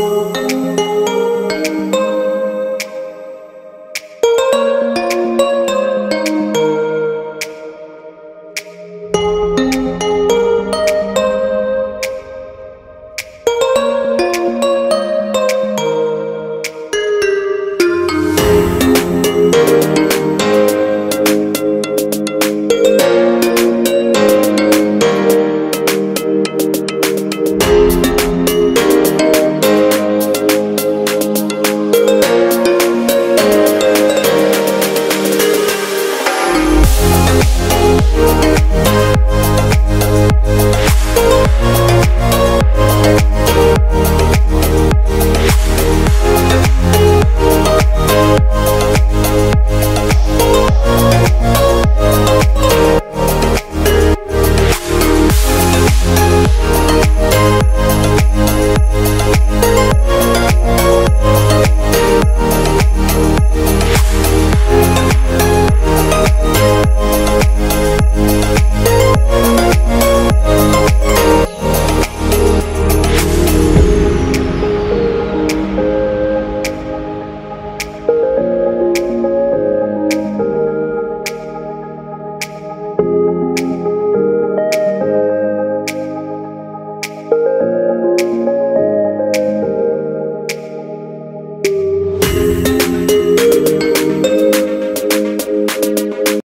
Ooh.